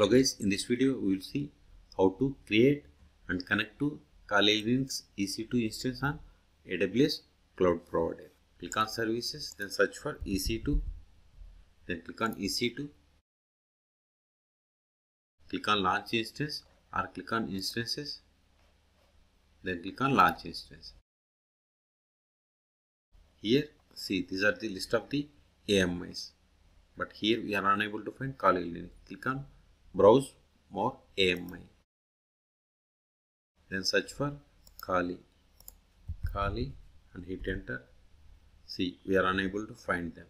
Hello guys, in this video we will see how to create and connect to Kali Linux EC2 instance on AWS Cloud Provider. Click on Services, then search for EC2, then click on EC2, click on Launch Instance or click on Instances, then click on Launch Instance. Here, see these are the list of the AMIs, but here we are unable to find Kali Linux. Click on Browse More AMI. Then search for Kali, Kali and hit enter. See, we are unable to find them.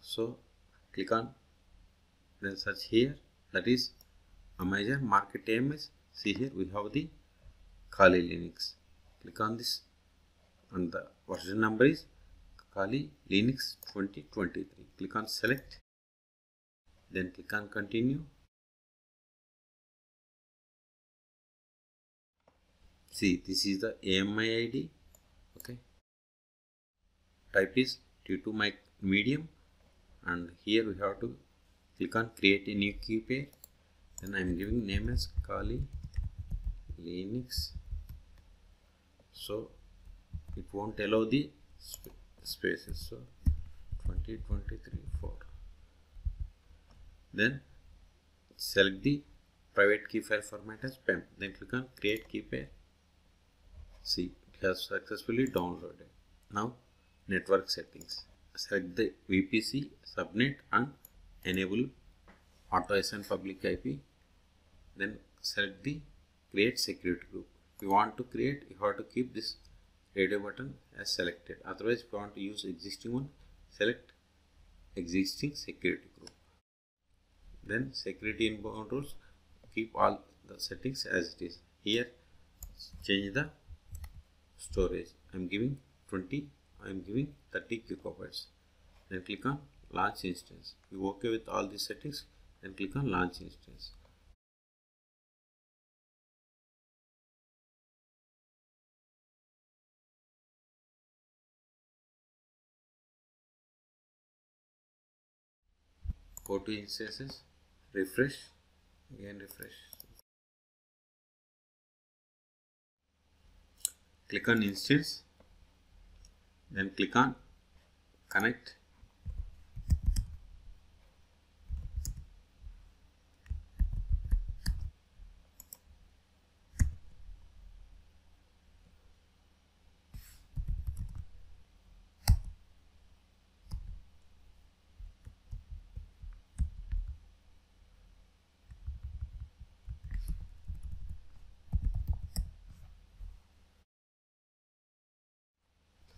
So, click on, then search here, that is Amazon Market AMS. See here, we have the Kali Linux. Click on this, and the version number is Kali Linux 2023. Click on Select, then click on Continue. See, this is the AMI ID. Okay. Type is T2 mic medium, and here we have to click on create a new key pair. Then I am giving name as Kali Linux. So it won't allow the sp spaces. So 2023 4. Then select the private key file format as PEM. Then click on create key pair. See, it has successfully downloaded. Now, network settings. Select the VPC, subnet and enable auto assign public IP. Then select the create security group. If you want to create, you have to keep this radio button as selected. Otherwise, if you want to use existing one, select existing security group. Then security inbound rules, keep all the settings as it is. Here, change the storage. I'm giving 20 i'm giving 30 gigabytes. Then click on launch instance. You okay with all these settings? Then click on launch instance. Go to instances. Refresh. Again refresh click on instance then click on connect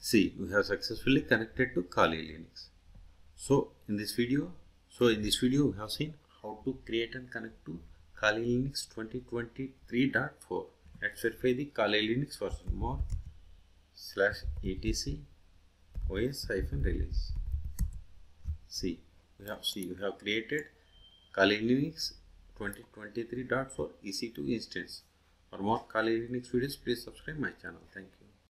See, we have successfully connected to Kali Linux. So, in this video, so in this video, we have seen how to create and connect to Kali Linux 2023.4. Let's verify the Kali Linux version more slash etc os hyphen release. See, we have see we have created Kali Linux 2023.4 EC2 instance. For more Kali Linux videos, please subscribe my channel. Thank you.